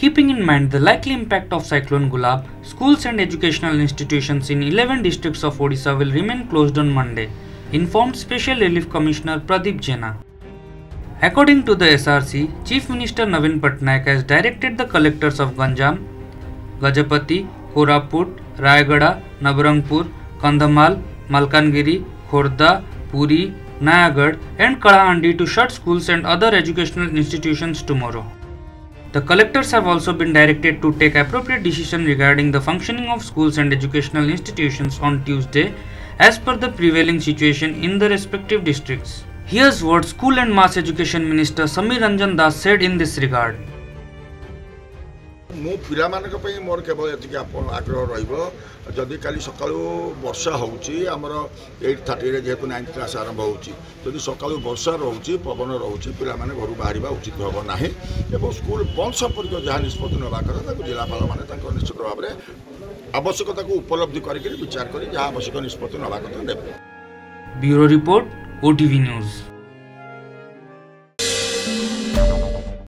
Keeping in mind the likely impact of Cyclone Gulab, schools and educational institutions in 11 districts of Odisha will remain closed on Monday, informed Special Relief Commissioner Pradeep Jena. According to the SRC, Chief Minister Navin Patnaik has directed the collectors of Ganjam, Gajapati, Koraput, Rayagada, Nabarangpur, Kandhamal, Malkangiri, Khordha, Puri, Nayagad and Kalahandi to shut schools and other educational institutions tomorrow. The collectors have also been directed to take appropriate decision regarding the functioning of schools and educational institutions on Tuesday as per the prevailing situation in the respective districts. Here's what School and Mass Education Minister Samir Ranjan Das said in this regard. ମୁଁ ପିଲାମାନଙ୍କ ପାଇଁ ମୋର କେବଳ ଏତିକି ଆପଣ ଆଗ୍ରହ ରହିବ ଯଦି କାଲି ସକାଳୁ ବର୍ଷା ହେଉଛି ଆମର ଏଇଟ୍ ଥାର୍ଟିରେ ଯେହେତୁ ନାଇନ୍ଥ କ୍ଲାସ୍ ଆରମ୍ଭ ହେଉଛି ଯଦି ସକାଳୁ ବର୍ଷା ରହୁଛି ପବନ ରହୁଛି ପିଲାମାନେ ଘରୁ ବାହାରିବା ଉଚିତ ହେବ ନାହିଁ ଏବଂ ସ୍କୁଲ ବନ୍ଦ ସମ୍ପର୍କୀୟ ଯାହା ନିଷ୍ପତ୍ତି ନେବା କଥା ତାକୁ ଜିଲ୍ଲାପାଳମାନେ ତାଙ୍କ ନିଶ୍ଚିତ ଭାବରେ ଆବଶ୍ୟକତାକୁ ଉପଲବ୍ଧି କରିକି ବିଚାର କରି ଯାହା ଆବଶ୍ୟକ ନିଷ୍ପତ୍ତି ନେବା କଥା ନେବେ Bureau Report OTV News